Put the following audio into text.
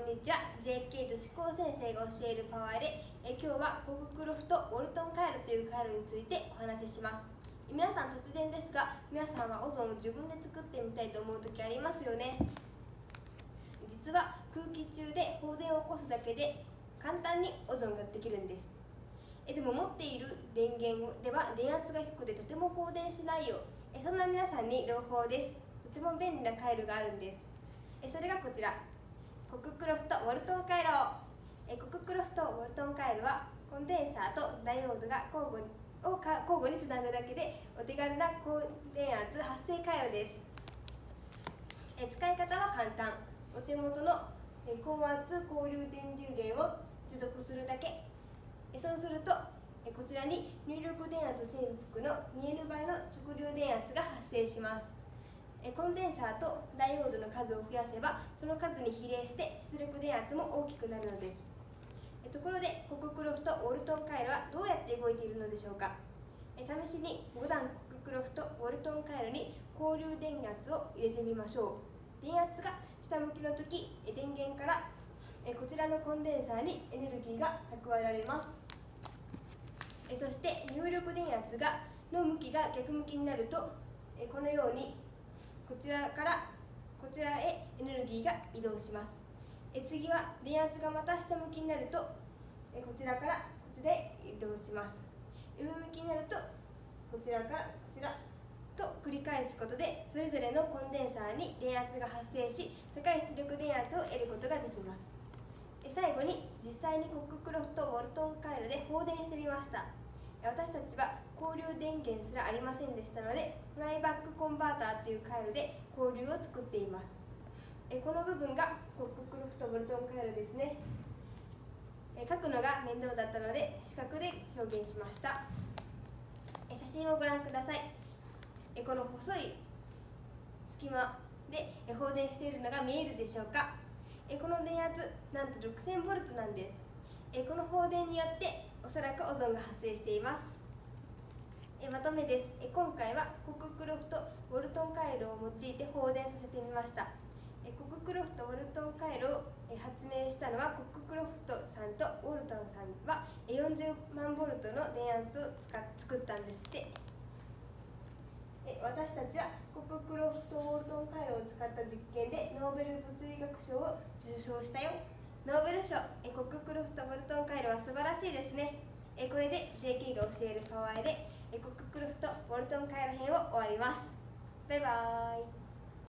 んにちは。JK 女子高先生が教えるパワーでえ今日はコククロフトウォルトンカイロというカイロについてお話しします。皆さん突然ですが皆さんはオゾンを自分で作ってみたいと思う時ありますよね。実は空気中で放電を起こすだけで簡単にオゾンができるんです。えでも持っている電源では電圧が低くてとても放電しないよえそんな皆さんに朗報です。とても便利なカイロがあるんです。えそれがこちら。コククロフトウォルトン回路えコククロフトウォルトン回路はコンデンサーとダイオードが交互にを交互につなぐだけでお手軽な高電圧発生回路です。え使い方は簡単。お手元のえ高圧交流電流源を接続するだけ。えそうするとえこちらに入力電圧振幅の 2N 倍の直流電圧が発生します。コンデンサーとダイオードの数を増やせばその数に比例して出力電圧も大きくなるのです。ところでコククロフトウォルトン回路はどうやって動いているのでしょうか。試しに5段コククロフトウォルトン回路に交流電圧を入れてみましょう。電圧が下向きの時電源からこちらのコンデンサーにエネルギーが蓄えられます。そして入力電圧がの向きが逆向きになるとこのようにこちらからこちらへエネルギーが移動します。え次は電圧がまた下向きになるとえこちらからこちらへ移動します。上向きになるとこちらからこちらと繰り返すことでそれぞれのコンデンサーに電圧が発生し高い出力電圧を得ることができます。最後に実際にコッククロフトウォルトン回路で放電してみました。私たちは交流電源すらありませんでしたのでフライバックコンバーターという回路で交流を作っています。えこの部分がコッククロフトボルトン回路ですね。え書くのが面倒だったので四角で表現しました。え写真をご覧ください。えこの細い隙間で放電しているのが見えるでしょうか。えこの電圧なんと 6000V なんです。えこの放電によっておそらくオゾンが発生しています。えまとめです。え今回はコククロフトウォルトン回路を用いて放電させてみました。えコククロフトウォルトン回路を発明したのはコッククロフトさんとウォルトンさんは40万ボルトの電圧を使っ作ったんですって。私たちはコククロフトウォルトン回路を使った実験でノーベル物理学賞を受賞したよ。ノーベル賞えコッククロフトボルトン回路は素晴らしいですね。えこれで JK が教えるパワーでえコッククロフトボルトン回路編を終わります。バイバーイ。